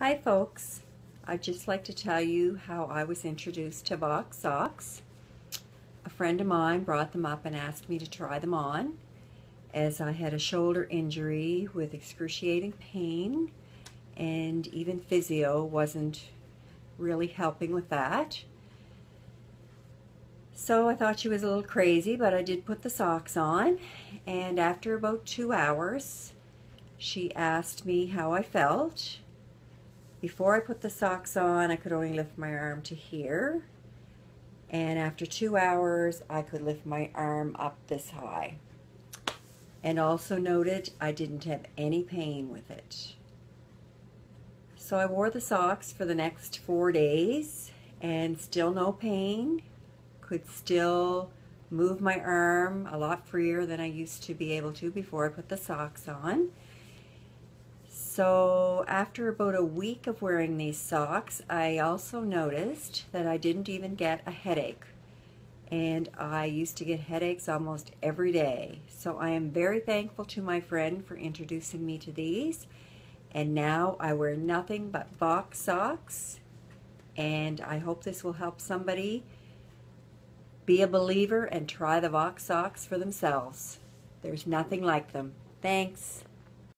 Hi folks, I'd just like to tell you how I was introduced to Voxx socks. A friend of mine brought them up and asked me to try them on as I had a shoulder injury with excruciating pain and even physio wasn't really helping with that. So I thought she was a little crazy, but I did put the socks on and after about two hours she asked me how I felt before I put the socks on, I could only lift my arm to here. And after two hours, I could lift my arm up this high. And also noted I didn't have any pain with it. So I wore the socks for the next four days and still no pain. Could still move my arm a lot freer than I used to be able to before I put the socks on. So after about a week of wearing these socks, I also noticed that I didn't even get a headache. And I used to get headaches almost every day. So I am very thankful to my friend for introducing me to these. And now I wear nothing but Voxx socks. And I hope this will help somebody be a believer and try the Voxx socks for themselves. There's nothing like them. Thanks.